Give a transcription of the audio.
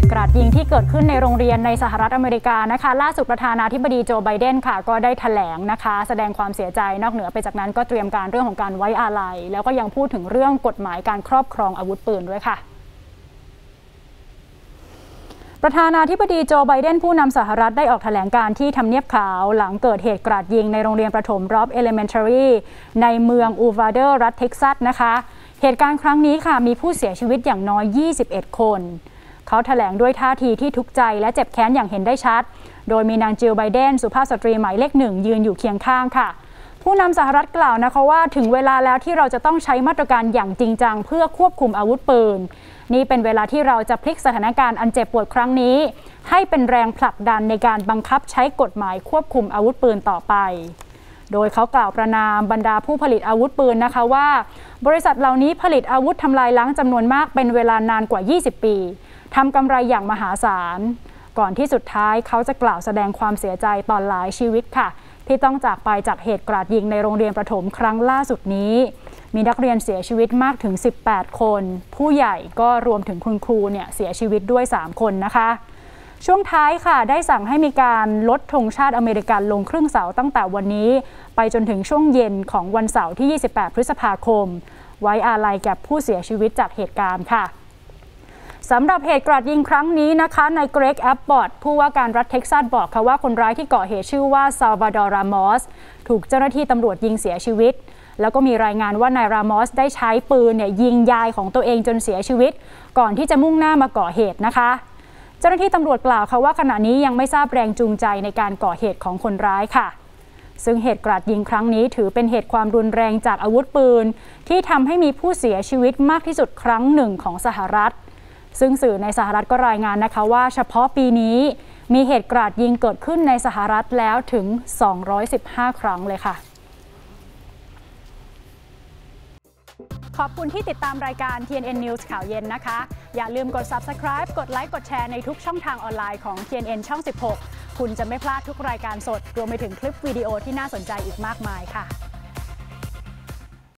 ตุกราดยิงที่เกิดขึ้นในโรงเรียนในสหรัฐอเมริกานะคะ ล่าสุดประธานาธิบดีโจไบเดนค่ะ ก็ได้ถแถลงนะคะ แสดงความเสียใจนอกเหนือไปจากนั้นก็เตรียมการเรื่องของการไว้อาลัย แล้วก็ยังพูดถึงเรื่องกฎหมายการครอบครองอาวุธปืนด้วยค่ะประธานาธิบดีโจไบเดนผู้นำสหรัฐได้ออกแถลงการณ์ที่ทำเนียบขาวหลังเกิดเหตุกราดยิงในโรงเรียนประถม Robb Elementary ในเมืองอูวาเดอร์รัฐเท็กซัสนะคะ เหตุการณ์ครั้งนี้ค่ะมีผู้เสียชีวิตอย่างน้อย 21 คน เขาถแถลงด้วยท่าทีที่ทุกข์ใจและเจ็บแค้นอย่างเห็นได้ชัด โดยมีนางจิลไบเดน สุภาพสตรีหมายเลขหนึ่งยืนอยู่เคียงข้างค่ะ ผู้นำสหรัฐกล่าวนะคะว่าถึงเวลาแล้วที่เราจะต้องใช้มาตรการอย่างจริงจังเพื่อควบคุมอาวุธปืน นี่เป็นเวลาที่เราจะพลิกสถานการณ์อันเจ็บปวดครั้งนี้ ให้เป็นแรงผลักดันในการบังคับใช้กฎหมายควบคุมอาวุธปืนต่อไปโดยเขากล่าวประนามบรรดาผู้ผลิตอาวุธปืนนะคะว่า บริษัทเหล่านี้ผลิตอาวุธทำลายล้างจำนวนมากเป็นเวลานานกว่า 20 ปี ทำกำไรอย่างมหาศาล ก่อนที่สุดท้ายเขาจะกล่าวแสดงความเสียใจต่อหลายชีวิตค่ะ ที่ต้องจากไปจากเหตุกราดยิงในโรงเรียนประถมครั้งล่าสุดนี้ มีนักเรียนเสียชีวิตมากถึง 18 คน ผู้ใหญ่ก็รวมถึงคุณครูเนี่ยเสียชีวิตด้วย 3 คนนะคะช่วงท้ายค่ะ ได้สั่งให้มีการลดธงชาติอเมริกันลงครึ่งเสาตั้งแต่วันนี้ ไปจนถึงช่วงเย็นของวันเสาร์ที่ 28 พฤษภาคม ไว้อาลัยแก่ผู้เสียชีวิตจากเหตุการณ์ค่ะ สำหรับเหตุกราดยิงครั้งนี้นะคะนายเกรกแอปบอดผู้ว่าการรัฐเท็กซัสบอกค่ะว่าคนร้ายที่ก่อเหตุชื่อว่าซาลวาดอร์รามอสถูกเจ้าหน้าที่ตำรวจยิงเสียชีวิต แล้วก็มีรายงานว่านายรามอสได้ใช้ปืนเนี่ยยิงยายของตัวเองจนเสียชีวิต ก่อนที่จะมุ่งหน้ามาก่อเหตุนะคะ เจ้าหน้าที่ตำรวจกล่าวค่ะว่าขณะนี้ยังไม่ทราบแรงจูงใจในการก่อเหตุของคนร้ายค่ะซึ่งเหตุกราดยิงครั้งนี้ถือเป็นเหตุความรุนแรงจากอาวุธปืน ที่ทำให้มีผู้เสียชีวิตมากที่สุดครั้งหนึ่งของสหรัฐ ซึ่งสื่อในสหรัฐก็รายงานนะคะว่าเฉพาะปีนี้มีเหตุกราดยิงเกิดขึ้นในสหรัฐแล้วถึง 215 ครั้งเลยค่ะ ขอบคุณที่ติดตามรายการ TNN News ข่าวเย็นนะคะ อย่าลืมกด subscribe กดไลค์กดแชร์ในทุกช่องทางออนไลน์ของ TNN ช่อง 16 คุณจะไม่พลาดทุกรายการสด รวมไปถึงคลิปวิดีโอที่น่าสนใจอีกมากมายค่ะ